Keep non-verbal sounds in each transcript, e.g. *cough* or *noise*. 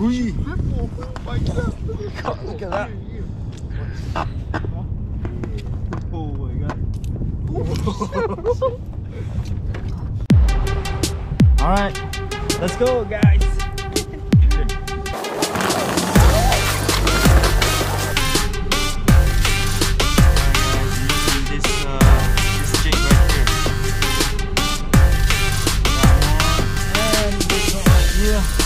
three. *laughs* God, look at that. Alright, let's go guys. Yeah.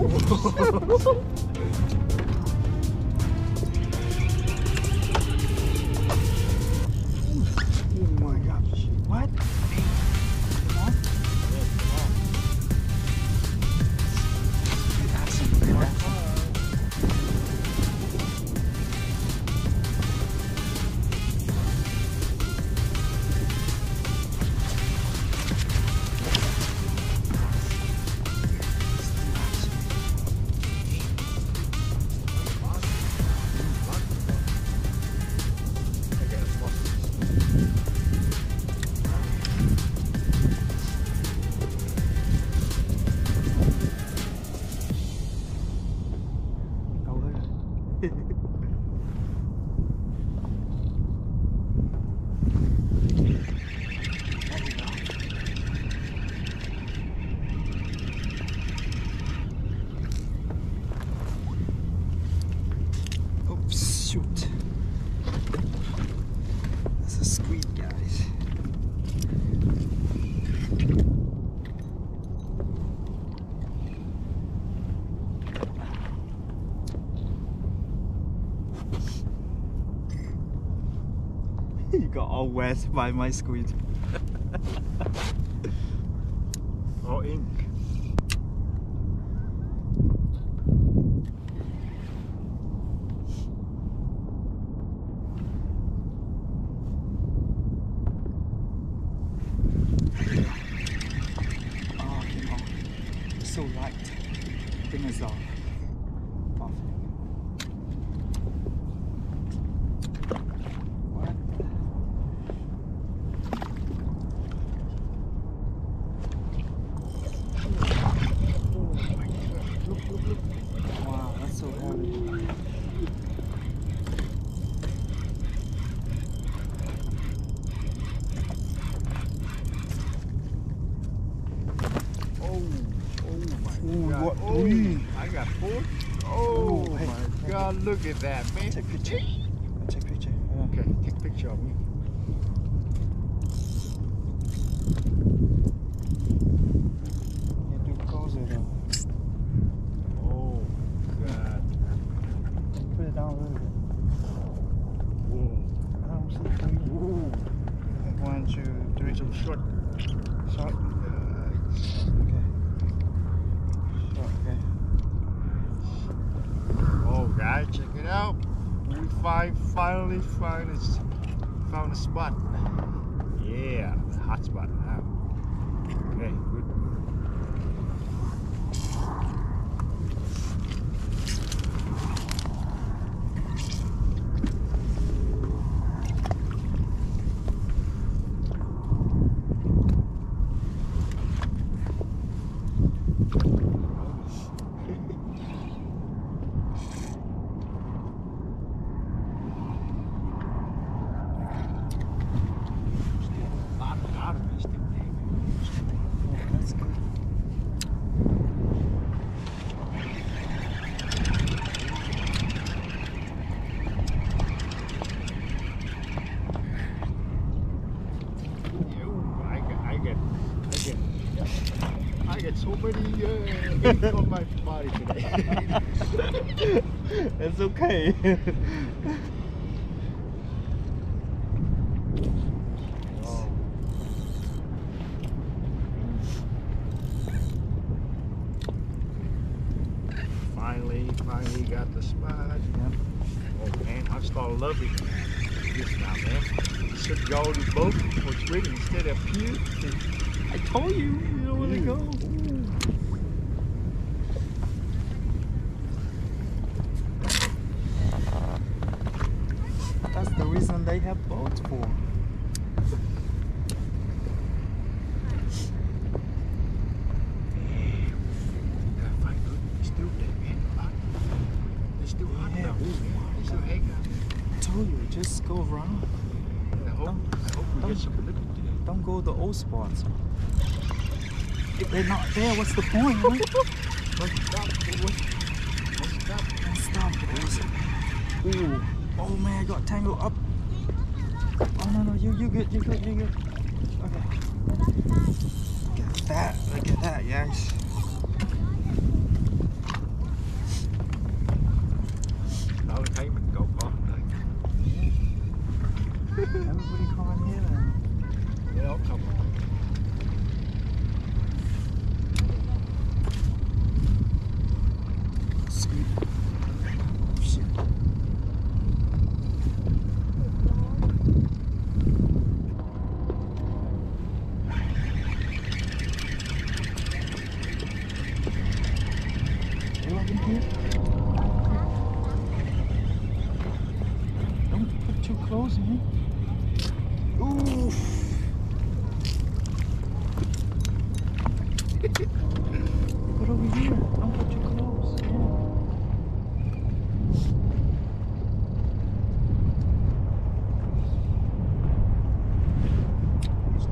ハハハハ! wet by my squid. *laughs* or oh, ink. Look at that, man. Take a picture. Take a picture. Okay, take a picture of me. Yeah, do closer though. Oh god. Put it down a little bit. Whoa. I don't see three. Ooh. One, two, three. Some short. Short. Uh, Okay. Short. Okay. oh guys, check it out. We find finally find a, s- found a spot. Yeah, hot spot now. Okay, good. Lot, lot of fish still there. Yeah, that's good. Ew, I get, I get, I get, I get so many uh, ink on my body today. it's okay. Finally, finally got the spot. Yep. Oh man, I'm starting loving this now, man. Should go to both for swimming instead of here. I told you, you don't want to go. That's the reason they have boats for. Gotta find good. It's still there, man. Hot. It's still hot Yeah. now. It's still hanging out. I told you, just go around. I hope, I hope we Don't- get some liquid today. Don't go the old spots. If they're not there, what's the point? Let's stop. Let's stop. Don't stop. Ooh. Oh man, I got tangled up. Oh no no, you you good, you good, you good. Okay. Look at that, look at that, yes. Đó là thấy mình cầu có đây. Everybody come in here then. Cái đó không. Sweet. Shit. You want in here? Don't put too close, man. Oof. Put over here. Don't put too close.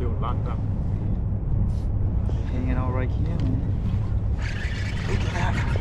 Yeah. Still locked up. Hanging out right here, man. Look at that.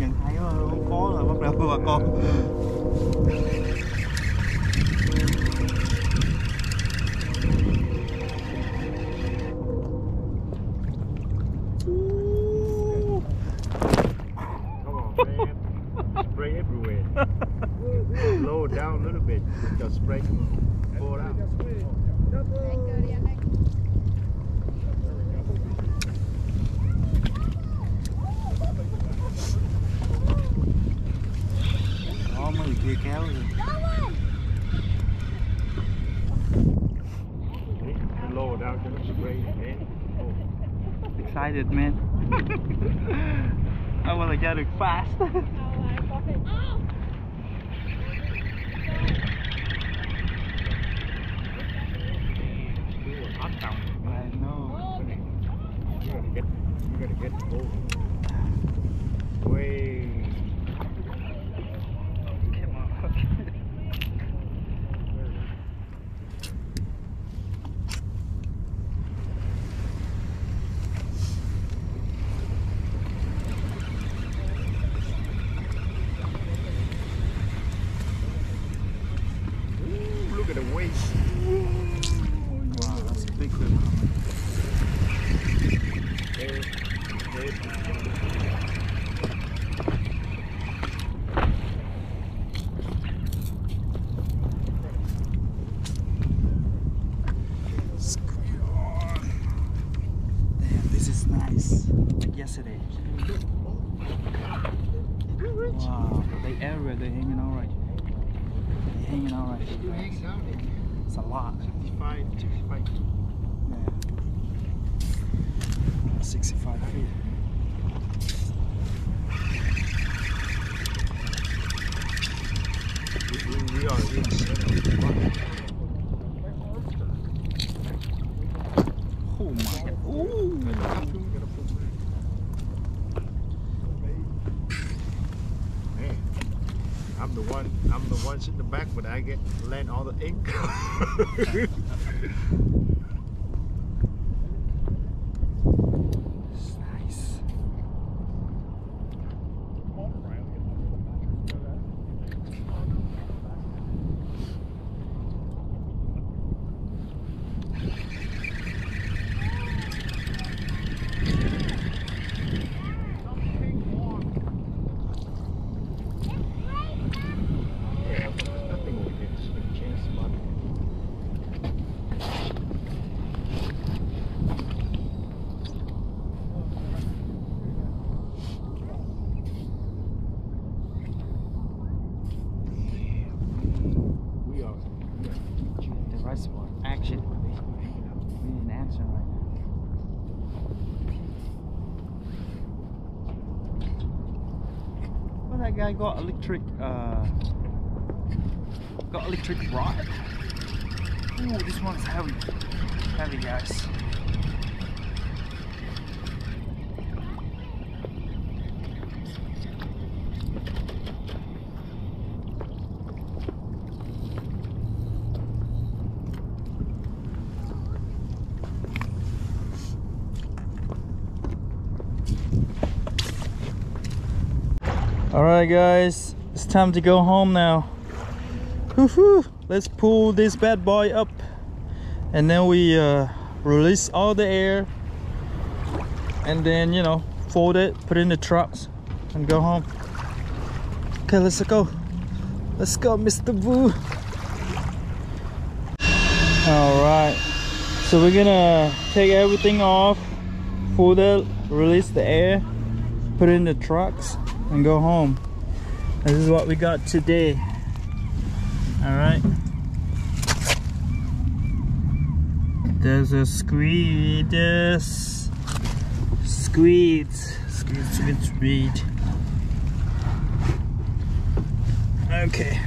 Nhận thấy mà không có là bắt đầu bà con. Excited man *laughs* I want to get it fast. I know You gotta get, you gotta get. Come on. Ooh, look at the waist. Wow, that's a big one. There, there. Squeeze on. Damn, this is nice. Like yesterday. Wow, they everywhere. They're hanging all right. They're hanging all right. Still hanging down there. It's a lot. 65, 65. Yeah. 65 feet. We, we, we are in center. Oh my god. Ooh. Man, I'm the one. I'm the one sitting in the back, but I get land all the ink. *laughs* It's nice. yeah, nothing over here. Just a chance spot. We are. The right spot. Action. We in action right now. Guy got electric. Uh, got electric rod. Ooh, this one's heavy. Heavy, guys. Right, guys, it's time to go home now. Let's pull this bad boy up, and then we uh, release all the air, and then you know fold it, put it in the trucks, and go home. Okay, let's go. Let's go, Mr. Boo. All right, so we're gonna take everything off, fold it, release the air, put it in the trucks and go home. This is what we got today. All right. There's a squid. Yes. Squid. Squid, squid, squid. Okay.